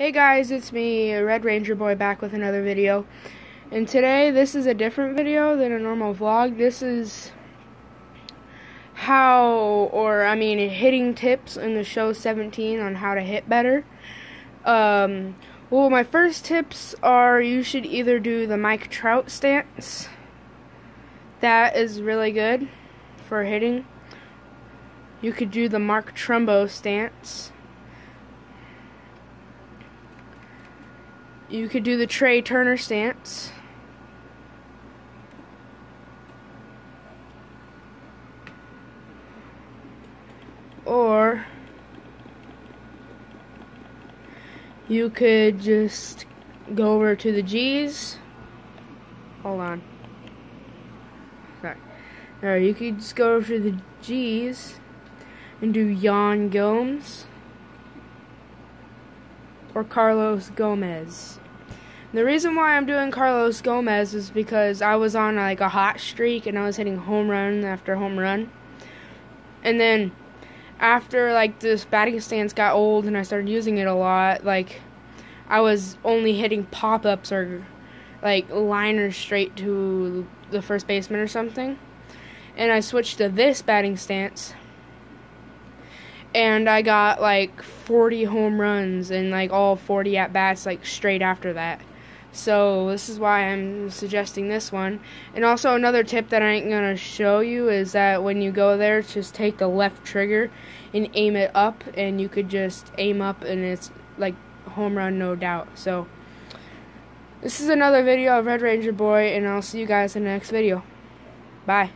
Hey guys, it's me, Red Ranger Boy, back with another video. And today, this is a different video than a normal vlog. This is how, or I mean, hitting tips in the show 17 on how to hit better. Um, well, my first tips are you should either do the Mike Trout stance. That is really good for hitting. You could do the Mark Trumbo stance. You could do the Trea Turner stance. Or you could just go over to the G's. Hold on. Alright, you could just go over to the G's and do Yan Gomes or Carlos Gomez. The reason why I'm doing Carlos Gomez is because I was on like a hot streak and I was hitting home run after home run. And then after like this batting stance got old and I started using it a lot, like I was only hitting pop-ups or like liners straight to the first baseman or something. And I switched to this batting stance and I got like 40 home runs and like all 40 at bats like straight after that. So this is why I'm suggesting this one. And also another tip that I ain't gonna show you is that when you go there, just take the left trigger and aim it up, and you could just aim up, and it's like home run, no doubt. So this is another video of Red Ranger Boy, and I'll see you guys in the next video. Bye.